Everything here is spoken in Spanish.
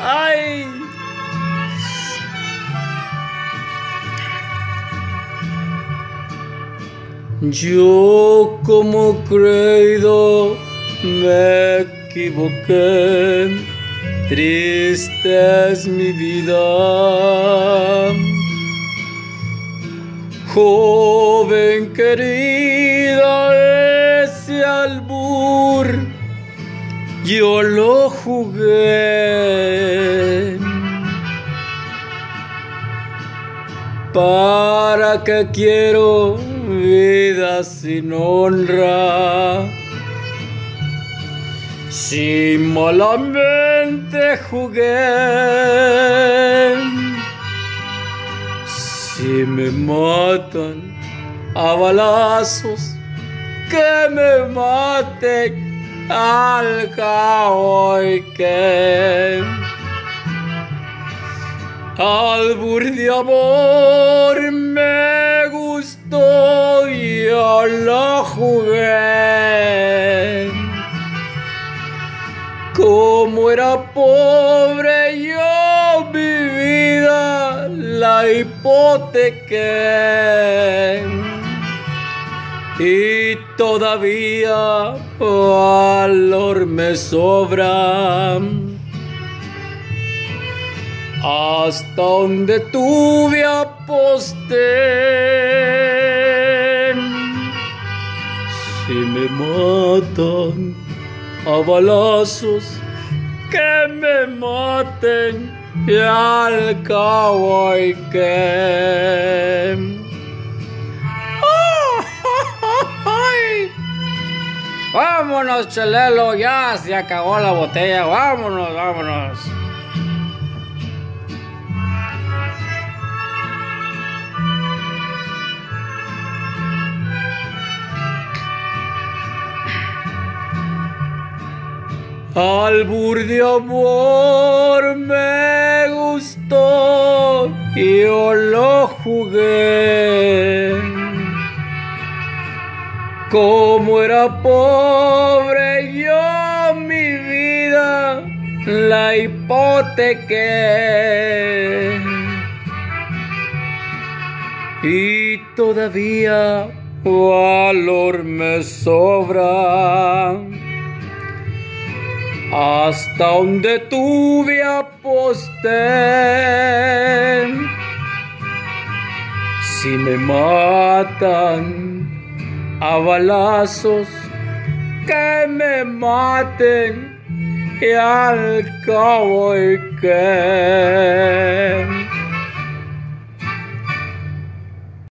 Ay. Yo como creído me equivoqué, triste es mi vida. Joven querida, albur yo lo jugué. ¿Para qué quiero vida sin honra? Si malamente jugué, si me matan a balazos, que me maten al cabo y que albur de amor me gustó y yo lo jugué. Como era pobre yo mi vida la hipotequé. Y todavía valor me sobra hasta donde tuve aposté. Si me matan a balazos, que me maten y al cabo. Vámonos, Chelelo, ya se acabó la botella. Vámonos, vámonos. Albur de amor me gustó y yo lo jugué. Como era pobre yo mi vida la hipotequé. Y todavía valor me sobra hasta donde tuve aposté. Si me matan a balazos, que me maten y al cabo y que.